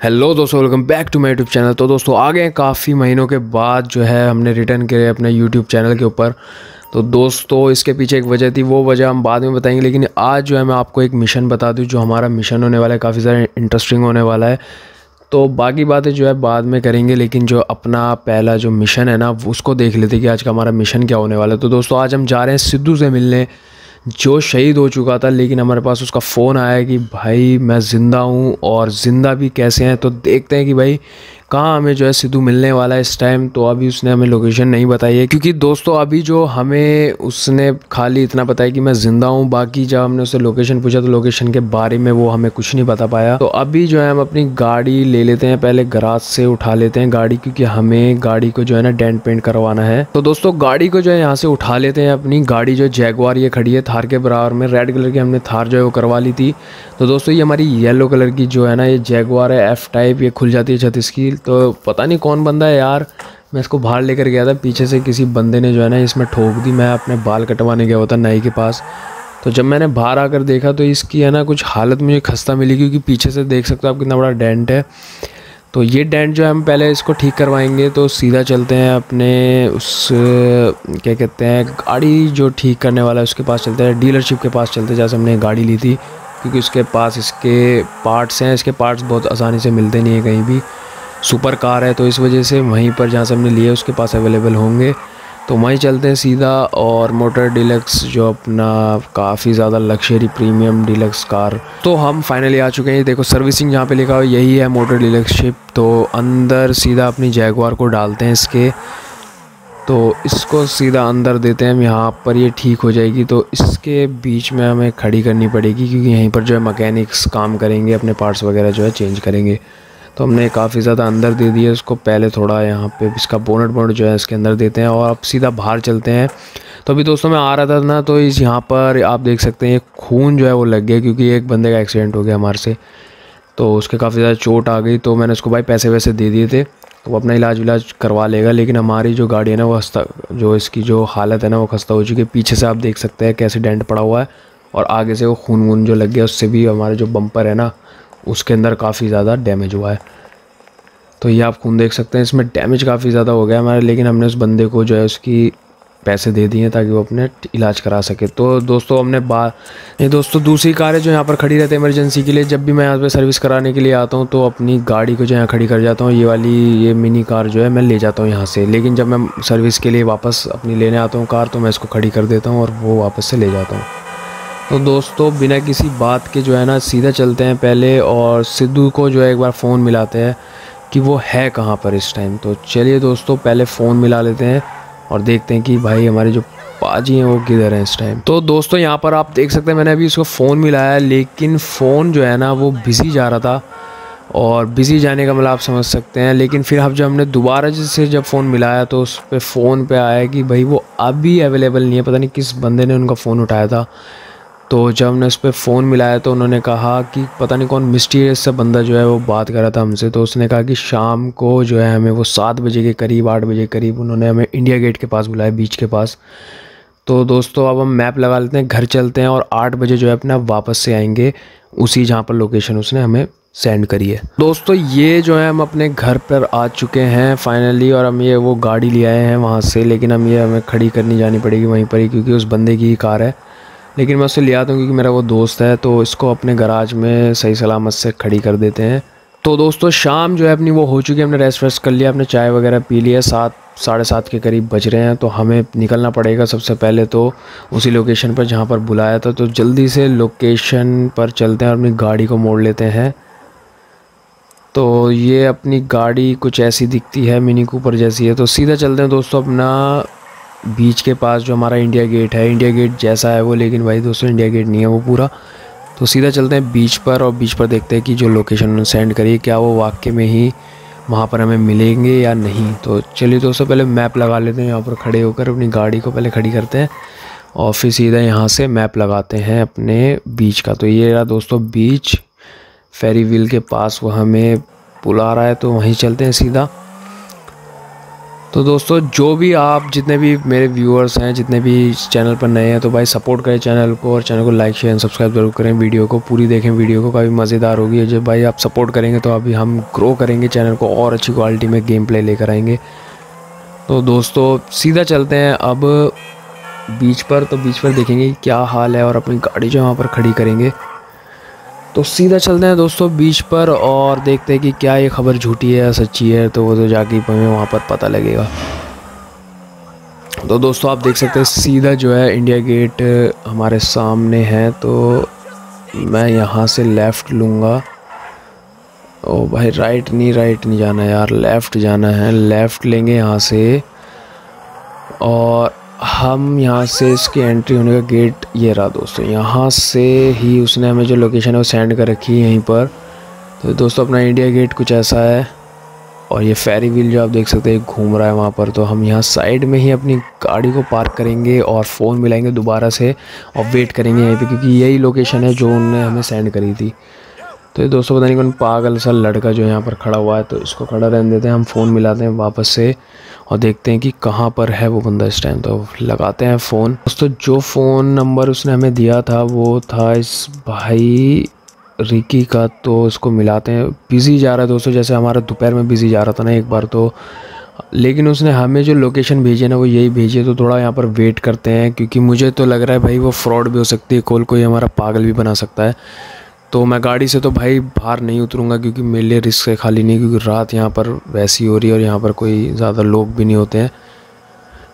Hello दोस्तों welcome back to my YouTube channel तो दोस्तों, आ गए काफ़ी महीनों के बाद जो है हमने रिटर्न किए अपने यूट्यूब चैनल के ऊपर। तो दोस्तों, इसके पीछे एक वजह थी, वो वजह हम बाद में बताएँगे, लेकिन आज जो है मैं आपको एक मिशन बता दूँ, जो हमारा मिशन होने वाला है, काफ़ी ज़्यादा इंटरेस्टिंग होने वाला है। तो बाकी बातें जो है बाद में करेंगे, लेकिन जो अपना पहला जो मिशन है ना, उसको देख लेते कि आज का हमारा मिशन क्या होने वाला है। तो दोस्तों, आज हम जा रहे हैं सिद्धू से मिलने। जो शहीद हो चुका था, लेकिन हमारे पास उसका फ़ोन आया कि भाई मैं ज़िंदा हूँ और ज़िंदा भी कैसे हैं तो देखते हैं कि भाई कहाँ हमें जो है सिद्धू मिलने वाला है इस टाइम तो अभी उसने हमें लोकेशन नहीं बताई है। क्योंकि दोस्तों, अभी जो हमें उसने खाली इतना बताया कि मैं ज़िंदा हूँ, बाकी जब हमने उससे लोकेशन पूछा तो लोकेशन के बारे में वो हमें कुछ नहीं बता पाया। तो अभी जो है हम अपनी गाड़ी ले लेते हैं, पहले गराज से उठा लेते हैं गाड़ी, क्योंकि हमें गाड़ी को जो है ना डेंट पेंट करवाना है। तो दोस्तों, गाड़ी को जो है यहाँ से उठा लेते हैं अपनी गाड़ी, जो जैगवार ये खड़ी है थार के बराबर में। रेड कलर की हमने थार जो है वो करवा ली थी। तो दोस्तों, ये हमारी येलो कलर की जो है ना, ये जैगवार है एफ़ टाइप ये खुल जाती है छत इसकी तो पता नहीं कौन बंदा है यार। मैं इसको बाहर लेकर गया था, पीछे से किसी बंदे ने जो है ना इसमें ठोक दी। मैं अपने बाल कटवाने गया था नाई के पास। तो जब मैंने बाहर आकर देखा तो इसकी है ना कुछ हालत मुझे खस्ता मिली क्योंकि पीछे से देख सकते हो आप कितना बड़ा डेंट है। तो ये डेंट जो है हम पहले इसको ठीक करवाएँगे तो सीधा चलते हैं अपने उस, क्या कहते हैं, गाड़ी जो ठीक करने वाला है उसके पास चलते हैं, डीलरशिप के पास चलते हैं जैसे हमने गाड़ी ली थी। क्योंकि उसके पास इसके पार्ट्स हैं, इसके पार्ट्स बहुत आसानी से मिलते नहीं हैं कहीं भी। सुपर कार है तो इस वजह से वहीं पर जहाँ से हमने लिए, उसके पास अवेलेबल होंगे। तो वहीं चलते हैं सीधा, और मोटर डिलक्स जो अपना काफ़ी ज़्यादा लग्जरी प्रीमियम डिलक्स कार तो हम फाइनली आ चुके हैं। देखो सर्विसिंग जहाँ पे लिखा हो, यही है मोटर डिलक्स शिप तो अंदर सीधा अपनी जैगवार को डालते हैं इसके। तो इसको सीधा अंदर देते हैं हम, यहाँ पर ये ठीक हो जाएगी। तो इसके बीच में हमें खड़ी करनी पड़ेगी, क्योंकि यहीं पर जो है मकैनिक्स काम करेंगे, अपने पार्ट्स वगैरह जो है चेंज करेंगे। तो हमने काफ़ी ज़्यादा अंदर दे दिया उसको। पहले थोड़ा यहाँ पे इसका बोनट बोनट जो है इसके अंदर देते हैं और अब सीधा बाहर चलते हैं। तो अभी दोस्तों मैं आ रहा था ना तो इस यहाँ पर आप देख सकते हैं खून जो है वो लग गया क्योंकि एक बंदे का एक्सीडेंट हो गया हमारे से। तो उसके काफ़ी ज़्यादा चोट आ गई तो मैंने उसको भाई पैसे वैसे दे दिए थे। तो वो अपना इलाज विलाज करवा लेगा, लेकिन हमारी जो गाड़ी है ना, वो हस्ता, जो इसकी जो हालत है ना, वो खस्ता हो चुकी है। पीछे से आप देख सकते हैं कैसे डेंट पड़ा हुआ है और आगे से वो खून वून जो लग गया, उससे भी हमारे जो बम्पर है ना उसके अंदर काफ़ी ज़्यादा डैमेज हुआ है। तो ये आप खून देख सकते हैं, इसमें डैमेज काफ़ी ज़्यादा हो गया हमारे, लेकिन हमने उस बंदे को जो है उसकी पैसे दे दिए ताकि वो अपने इलाज करा सके। तो दोस्तों, हमने बात ये दोस्तों, दूसरी कार है जो यहाँ पर खड़ी रहती है इमरजेंसी के लिए, जब भी मैं यहाँ पे सर्विस कराने के लिए आता हूँ तो अपनी गाड़ी को जो यहाँ खड़ी कर जाता हूँ, ये वाली, ये मिनी कार जो है मैं ले जाता हूँ यहाँ से। लेकिन जब मैं सर्विस के लिए वापस अपनी लेने आता हूँ कार तो मैं इसको खड़ी कर देता हूँ और वो वापस से ले जाता हूँ। तो दोस्तों, बिना किसी बात के जो है ना, सीधा चलते हैं पहले और सिद्धू को जो है एक बार फ़ोन मिलाते हैं कि वो है कहाँ पर इस टाइम तो चलिए दोस्तों, पहले फ़ोन मिला लेते हैं और देखते हैं कि भाई हमारे जो पाजी हैं वो किधर हैं इस टाइम तो दोस्तों, यहाँ पर आप देख सकते हैं, मैंने अभी उसको फ़ोन मिलाया, लेकिन फ़ोन जो है ना, वो बिज़ी जा रहा था और बिज़ी जाने का मतलब आप समझ सकते हैं। लेकिन फिर अब जब हमने दोबारा से जब फ़ोन मिलाया तो उस पर फ़ोन पे आया कि भाई वो अभी अवेलेबल नहीं है, पता नहीं किस बंदे ने उनका फ़ोन उठाया था। तो जब हमने उस पर फ़ोन मिलाया तो उन्होंने कहा कि पता नहीं कौन मिस्टीरियस सा बंदा जो है वो बात कर रहा था हमसे तो उसने कहा कि शाम को जो है हमें वो सात बजे के करीब, आठ बजे के करीब उन्होंने हमें इंडिया गेट के पास बुलाया बीच के पास। तो दोस्तों अब हम मैप लगा लेते हैं, घर चलते हैं और आठ बजे जो है अपना वापस से आएँगे, उसी जहाँ पर लोकेशन उसने हमें सेंड करी है। दोस्तों ये जो है हम अपने घर पर आ चुके हैं फाइनली और हम ये वो गाड़ी ले आए हैं वहाँ से, लेकिन हम ये हमें खड़ी करनी जानी पड़ेगी वहीं पर ही क्योंकि उस बंदे की ही कार है। लेकिन मैं उससे ले आता हूँ क्योंकि मेरा वो दोस्त है तो इसको अपने गराज में सही सलामत से खड़ी कर देते हैं। तो दोस्तों, शाम जो है अपनी वो हो चुकी है, हमने रेस्ट वेस्ट कर लिया अपने चाय वगैरह पी लिया, सात, साढ़े सात के करीब बज रहे हैं तो हमें निकलना पड़ेगा सबसे पहले तो उसी लोकेशन पर जहाँ पर बुलाया था। तो जल्दी से लोकेशन पर चलते हैं और अपनी गाड़ी को मोड़ लेते हैं। तो ये अपनी गाड़ी कुछ ऐसी दिखती है मिनी कूपर जैसी है। तो सीधा चलते हैं दोस्तों अपना बीच के पास जो हमारा इंडिया गेट है। इंडिया गेट जैसा है वो, लेकिन भाई दोस्तों इंडिया गेट नहीं है वो पूरा। तो सीधा चलते हैं बीच पर और बीच पर देखते हैं कि जो लोकेशन उन्होंने सेंड करी, क्या वो वाक्य में ही वहाँ पर हमें मिलेंगे या नहीं। तो चलिए दोस्तों, पहले मैप लगा लेते हैं, यहाँ पर खड़े होकर अपनी गाड़ी को पहले खड़ी करते हैं और फिर सीधा यहाँ से मैप लगाते हैं अपने बीच का। तो ये रहा दोस्तों बीच फेरी व्हील के पास वो हमें पुल आ रहा है तो वहीं चलते हैं सीधा। तो दोस्तों, जो भी आप जितने भी मेरे व्यूअर्स हैं, जितने भी चैनल पर नए हैं तो भाई सपोर्ट करें चैनल को और चैनल को लाइक शेयर एंड सब्सक्राइब ज़रूर करें वीडियो को। पूरी देखें वीडियो को, काफ़ी मज़ेदार होगी। जब भाई आप सपोर्ट करेंगे तो अभी हम ग्रो करेंगे चैनल को और अच्छी क्वालिटी में गेम प्ले लेकर आएँगे। तो दोस्तों, सीधा चलते हैं अब। बीच पर तो बीच पर देखेंगे क्या हाल है और अपनी गाड़ी जो वहाँ पर खड़ी करेंगे। तो सीधा चलते हैं दोस्तों बीच पर और देखते हैं कि क्या ये खबर झूठी है या सच्ची है तो वो तो जाके हमें वहाँ पर पता लगेगा। तो दोस्तों आप देख सकते हैं सीधा जो है इंडिया गेट हमारे सामने है तो मैं यहाँ से लेफ़्ट लूँगा। ओ भाई राइट नहीं राइट नहीं जाना यार लेफ़्ट जाना है। लेफ़्ट लेंगे यहाँ से और हम यहाँ से इसकी एंट्री होने का गेट ये रहा दोस्तों। यहाँ से ही उसने हमें जो लोकेशन है वो सेंड कर रखी है यहीं पर। तो दोस्तों, अपना इंडिया गेट कुछ ऐसा है और ये फेरी व्हील जो आप देख सकते हैं घूम रहा है वहाँ पर। तो हम यहाँ साइड में ही अपनी गाड़ी को पार्क करेंगे और फ़ोन मिलाएँगे दोबारा से और वेट करेंगे यहीं पे, क्योंकि यही लोकेशन है जो उनने हमें सेंड करी थी। तो ये दोस्तों, पता नहीं कौन पागल सा लड़का जो यहाँ पर खड़ा हुआ है तो इसको खड़ा रहने देते हैं, हम फ़ोन मिलाते हैं वापस से। और देखते हैं कि कहाँ पर है वो बंदा इस टाइम तो लगाते हैं फ़ोन दोस्तों, जो फ़ोन नंबर उसने हमें दिया था, वो था इस भाई रिकी का तो इसको मिलाते हैं। बिज़ी जा रहा है दोस्तों, जैसे हमारा दोपहर में बिज़ी जा रहा था ना एक बार तो लेकिन उसने हमें जो लोकेशन भेजी ना, वो यही भेजी तो थोड़ा यहाँ पर वेट करते हैं, क्योंकि मुझे तो लग रहा है भाई वो फ्रॉड भी हो सकती है कॉल कोई हमारा पागल भी बना सकता है। तो मैं गाड़ी से तो भाई बाहर नहीं उतरूँगा क्योंकि मेरे लिए रिस्क है खाली नहीं, क्योंकि रात यहाँ पर वैसी हो रही है और यहाँ पर कोई ज़्यादा लोग भी नहीं होते हैं।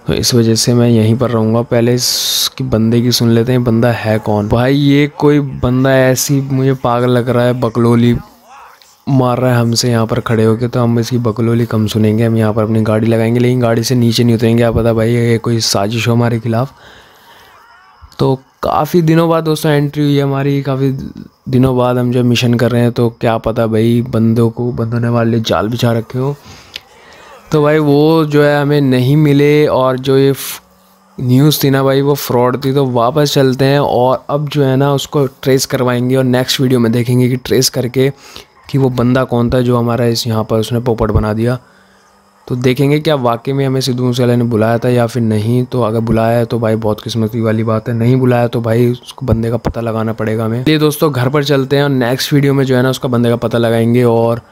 तो इस वजह से मैं यहीं पर रहूँगा। पहले इसकी बंदे की सुन लेते हैं, बंदा है कौन? भाई ये कोई बंदा ऐसी मुझे पागल लग रहा है, बकलोली मार रहा है हमसे यहाँ पर खड़े होके तो हम इसकी बकलोली कम सुनेंगे, हम यहाँ पर अपनी गाड़ी लगाएँगे, लेकिन गाड़ी से नीचे नहीं उतरेंगे। आप पता भाई, ये कोई साजिश हो हमारे खिलाफ़। तो काफ़ी दिनों बाद दोस्तों एंट्री हुई है हमारी, काफ़ी दिनों बाद हम जब मिशन कर रहे हैं तो क्या पता भाई, बंदों को, बंदों ने वाले जाल बिछा रखे हो। तो भाई वो जो है हमें नहीं मिले, और जो ये न्यूज़ थी ना भाई, वो फ्रॉड थी तो वापस चलते हैं, और अब जो है ना, उसको ट्रेस करवाएँगे, और नेक्स्ट वीडियो में देखेंगे कि ट्रेस करके कि वो बंदा कौन था जो हमारा इस यहाँ पर उसने पोपट बना दिया। तो देखेंगे क्या वाकई में हमें सिद्धू मूसेवाला ने बुलाया था या फिर नहीं। तो अगर बुलाया है तो भाई बहुत किस्मती वाली बात है। नहीं बुलाया तो भाई उसको बंदे का पता लगाना पड़ेगा हमें। ये दोस्तों, घर पर चलते हैं और नेक्स्ट वीडियो में जो है ना उसका बंदे का पता लगाएँगे और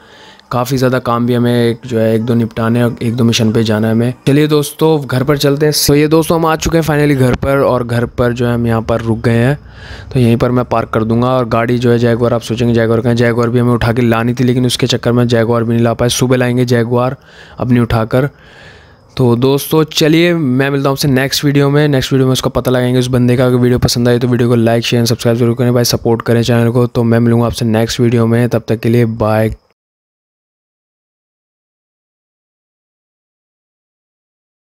काफ़ी ज़्यादा काम भी हमें एक जो है, एक दो निपटाने और एक दो मिशन पे जाना है हमें। चलिए दोस्तों, घर पर चलते हैं। तो ये दोस्तों, हम आ चुके हैं फाइनली घर पर और घर पर जो है, हम यहाँ पर रुक गए हैं। तो यहीं पर मैं पार्क कर दूँगा और गाड़ी जो है जैगवार आप सोचेंगे जैगवार कहें जैगवार भी हमें उठा के लानी थी, लेकिन उसके चक्कर में जैगवार भी नहीं ला पाए। सुबह लाएँगे जैगवार अपनी उठाकर। तो दोस्तों, चलिए, मैं मिलता हूँ आपसे नेक्स्ट वीडियो में। नेक्स्ट वीडियो में उसका पता लगाएँगे उस बंदे का। अगर वीडियो पसंद आए तो वीडियो को लाइक शेयर सब्सक्राइब ज़रूर करें। भाई सपोर्ट करें चैनल को। तो मैं मिलूँगा आपसे नेक्स्ट वीडियो में। तब तक के लिए बाय